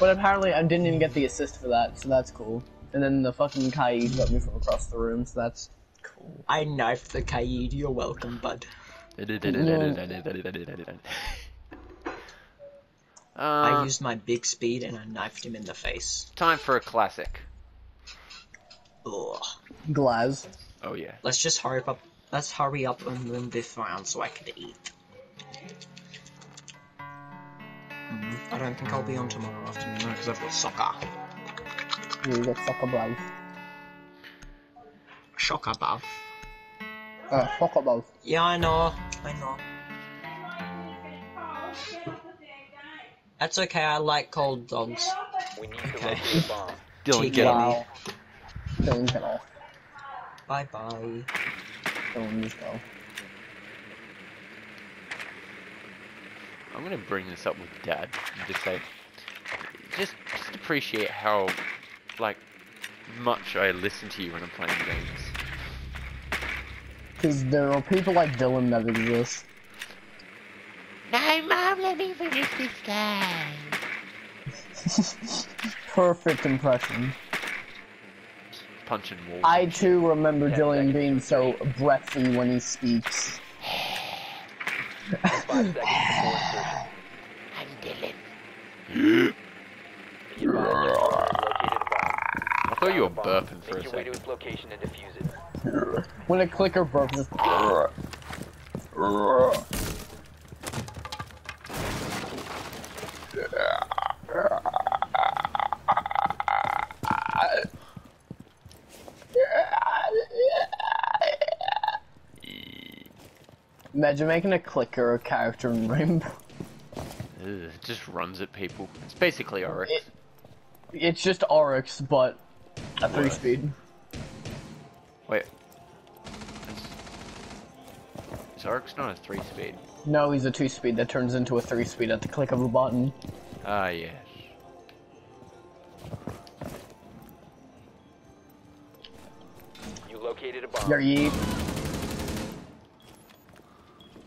But apparently I didn't even get the assist for that, so that's cool. And then the fucking Kaid got me from across the room, so that's cool. I knifed the Kaid. You're welcome, bud. I Uh, used my big speed and I knifed him in the face. time for a classic. Ugh. Glaz. Oh yeah. Let's just hurry up. Let's hurry up and win this round so I could eat. I don't think I'll be on tomorrow afternoon because I've got soccer. You get soccer bro. Shocker, buff. Uh, soccer bro. Yeah, I know. I know. That's okay. I like cold dogs. We need Okay. locate a bomb. Dylan, get it. him. Wow. Dylan, get off. Bye bye. Dylan, just go. I'm gonna bring this up with Dad and just say, just just appreciate how, like, much I listen to you when I'm playing games. Because there are people like Dylan that exist. No, Mom, let me finish this game. Perfect impression. Punching walls. I too remember Ten Dylan being so breathy when he speaks. Five seconds before insertion. I'm Dylan. Your drone has located a bomb. I thought you were Found a bomb. burping for Make a your way to second. its location and defuse it. When a clicker burps, Imagine making a clicker a character in Rainbow. Ugh, it just runs at people. It's basically Oryx. It- It's just Oryx, but a three speed. Wait. Is, is Oryx not a three speed? No, he's a two speed that turns into a three speed at the click of a button. Ah, yes. You located a bomb. Yeah, yeet.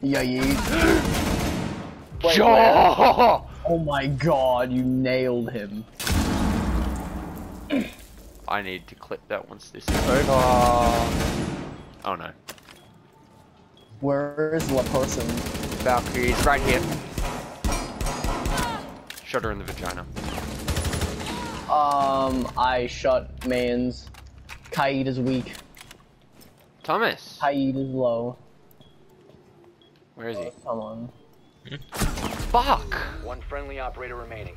Yeah, yeet. Wait, Jaw! Oh my god, you nailed him. I need to clip that once this is over. Oh no. Where is the person? Valkyrie's right here. Shot her in the vagina. Um, I shot Mans. Kaid is weak. Thomas! Kaid is low. Where is he? Come on. Hmm? Fuck! One friendly operator remaining.